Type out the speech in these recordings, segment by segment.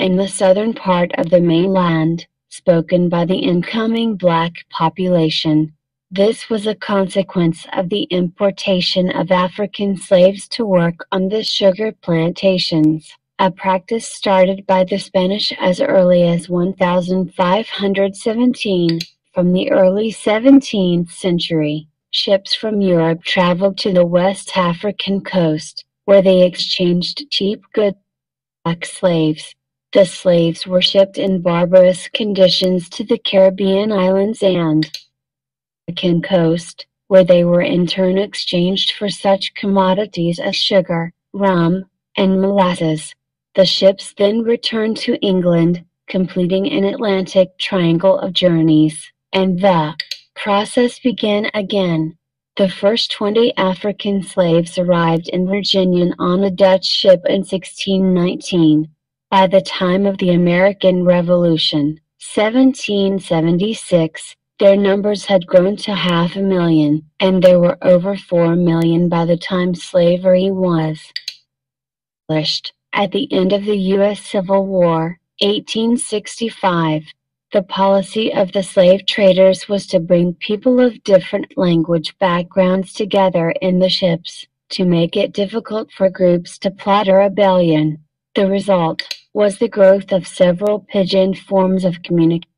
in the southern part of the mainland, spoken by the incoming black population. This was a consequence of the importation of African slaves to work on the sugar plantations, a practice started by the Spanish as early as 1517. From the early 17th century, ships from Europe traveled to the West African coast, where they exchanged cheap goods black slaves. The slaves were shipped in barbarous conditions to the Caribbean islands and the African coast, where they were in turn exchanged for such commodities as sugar, rum, and molasses. The ships then returned to England, completing an Atlantic triangle of journeys, and the process began again. The first 20 African slaves arrived in Virginia on a Dutch ship in 1619. By the time of the American Revolution, 1776, their numbers had grown to half a million, and there were over four million by the time slavery was abolished. At the end of the U.S. Civil War, 1865, the policy of the slave traders was to bring people of different language backgrounds together in the ships, to make it difficult for groups to plot a rebellion. The result was the growth of several pidgin forms of communication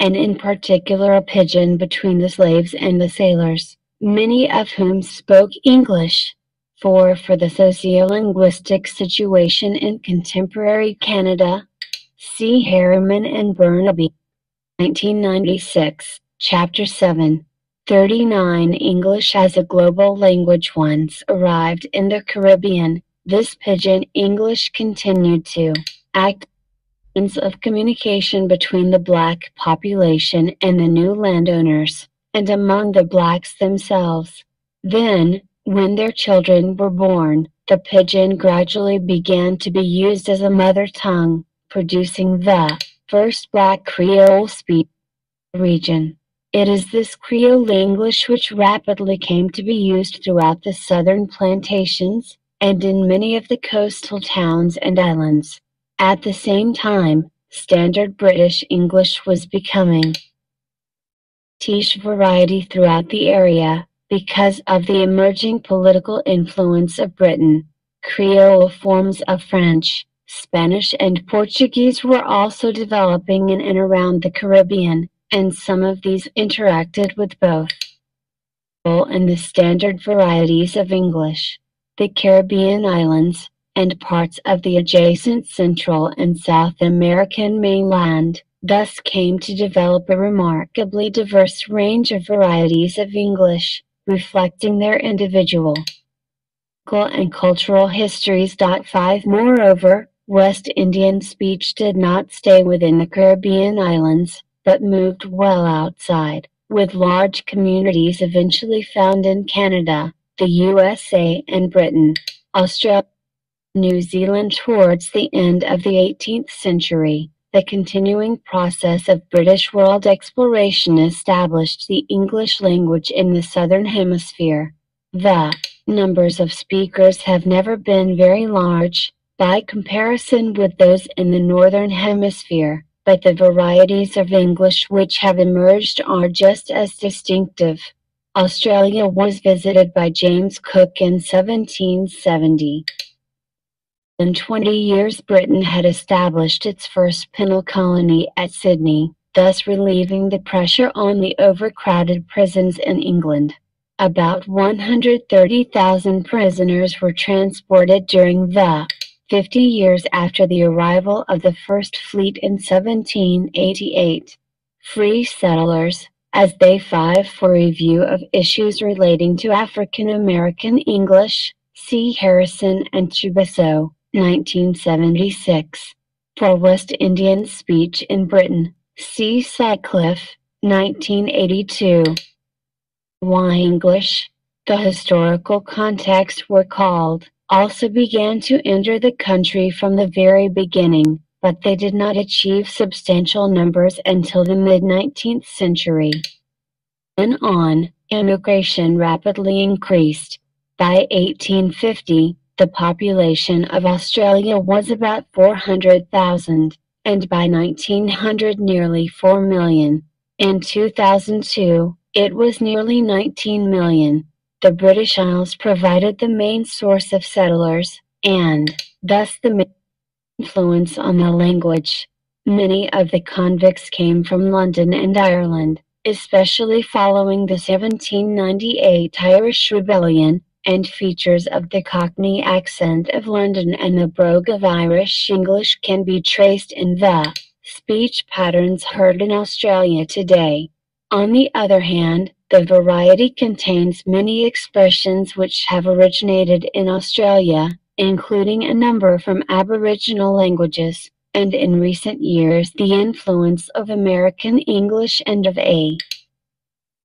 and in particular a pidgin between the slaves and the sailors, many of whom spoke English. For for the sociolinguistic situation in contemporary Canada, see Herriman and Burnaby. 1996, Chapter 7. 39 English as a global language once arrived in the Caribbean, this pidgin English continued to act means of communication between the black population and the new landowners, and among the blacks themselves. Then, when their children were born, the pidgin gradually began to be used as a mother tongue, producing the first black Creole speech region. It is this Creole English which rapidly came to be used throughout the southern plantations, and in many of the coastal towns and islands. At the same time, Standard British English was becoming niche variety throughout the area, because of the emerging political influence of Britain. Creole forms of French, Spanish and Portuguese were also developing in and around the Caribbean, and some of these interacted with both and the standard varieties of English. The Caribbean islands, and parts of the adjacent Central and South American mainland, thus came to develop a remarkably diverse range of varieties of English, reflecting their individual and cultural histories. 5 Moreover, West Indian speech did not stay within the Caribbean islands, but moved well outside, with large communities eventually found in Canada, the USA and Britain, Australia. New Zealand towards the end of the 18th century, the continuing process of British world exploration established the English language in the Southern Hemisphere. The numbers of speakers have never been very large, by comparison with those in the Northern Hemisphere, but the varieties of English which have emerged are just as distinctive. Australia was visited by James Cook in 1770. In 20 years Britain had established its first penal colony at Sydney, thus relieving the pressure on the overcrowded prisons in England. About 130,000 prisoners were transported during the 50 years after the arrival of the First Fleet in 1788. Free settlers, as they five for review of issues relating to African American English, see Harrison and Trabasso. 1976. For West Indian Speech in Britain, see Sutcliffe, 1982. Why English, the historical context were called, also began to enter the country from the very beginning, but they did not achieve substantial numbers until the mid-19th century. Then on, immigration rapidly increased. By 1850, the population of Australia was about 400,000, and by 1900 nearly 4 million. In 2002, it was nearly 19 million. The British Isles provided the main source of settlers, and, thus the main influence on the language. Many of the convicts came from London and Ireland, especially following the 1798 Irish Rebellion, and features of the Cockney accent of London and the brogue of Irish English can be traced in the speech patterns heard in Australia today. On the other hand, the variety contains many expressions which have originated in Australia, including a number from Aboriginal languages and in recent years the influence of American English and of a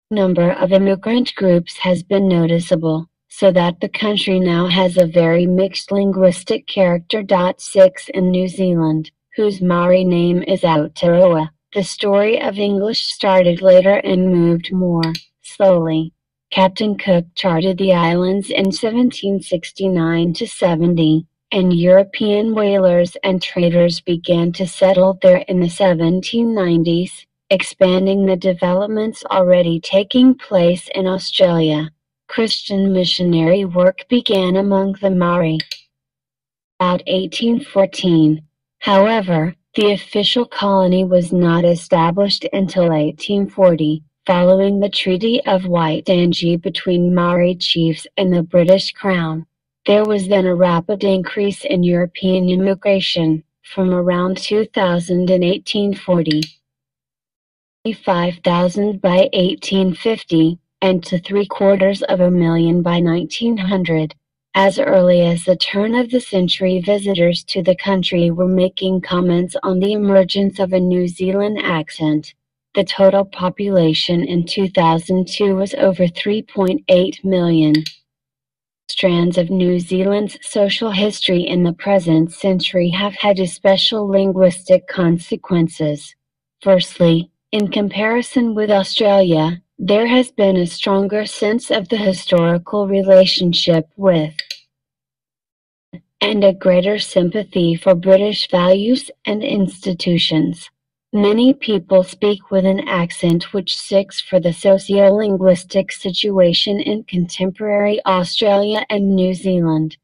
number of immigrant groups has been noticeable, so that the country now has a very mixed linguistic character. 6 In New Zealand, whose Maori name is Aotearoa, the story of English started later and moved more slowly. Captain Cook charted the islands in 1769 to 70 and European whalers and traders began to settle there in the 1790s, expanding the developments already taking place in Australia. Christian missionary work began among the Maori. About 1814. However, the official colony was not established until 1840, following the Treaty of Waitangi between Maori chiefs and the British Crown. There was then a rapid increase in European immigration, from around 2000 in 1840, 5,000 by 1850, and to three quarters of a million by 1900. As early as the turn of the century visitors to the country were making comments on the emergence of a New Zealand accent. The total population in 2002 was over 3.8 million strands of New Zealand's social history in the present century have had special linguistic consequences. Firstly, in comparison with Australia, there has been a stronger sense of the historical relationship with and a greater sympathy for British values and institutions. Many people speak with an accent which seeks for the sociolinguistic situation in contemporary Australia and New Zealand.